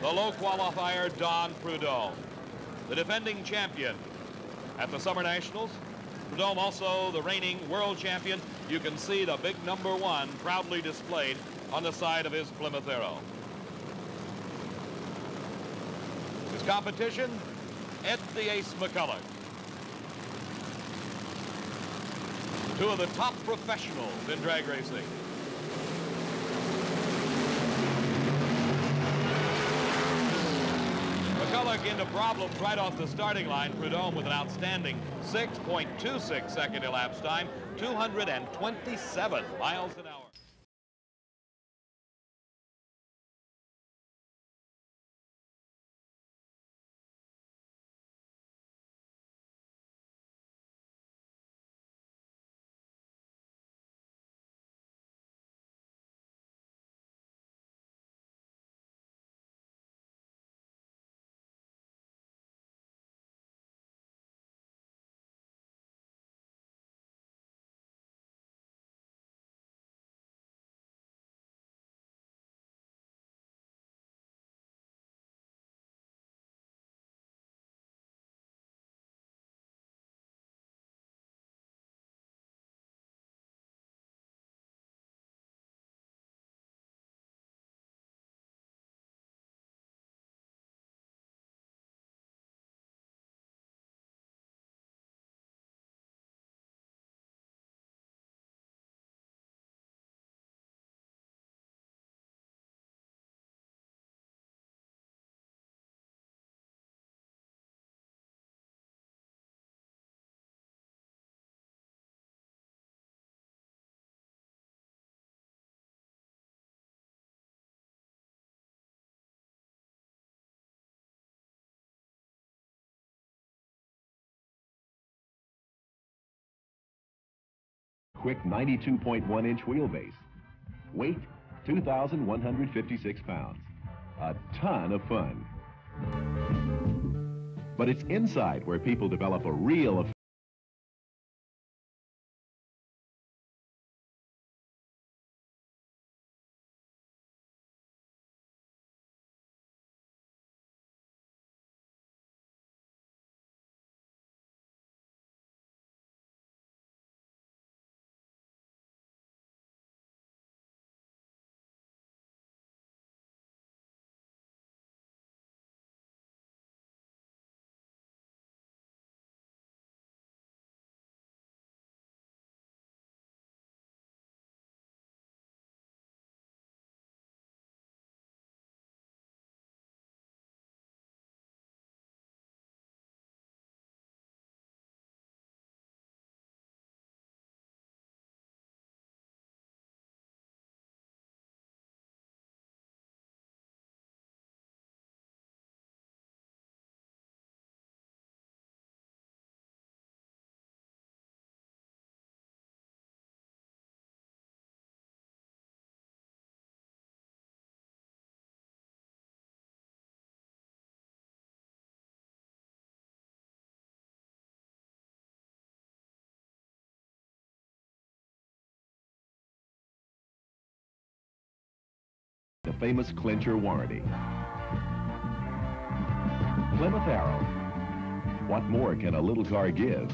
the low qualifier Don Prudhomme, the defending champion at the Summer Nationals. Prudhomme also the reigning world champion. You can see the big number one proudly displayed on the side of his Plymouth Arrow. His competition, Ed the Ace McCulloch. Two of the top professionals in drag racing. McCulloch into problems right off the starting line. Prudhomme with an outstanding 6.26 second elapsed time, 227 miles an hour. Quick 92.1 inch wheelbase. Weight, 2,156 pounds. A ton of fun. But it's inside where people develop a real the famous clincher warranty. Plymouth Arrow. What more can a little car give?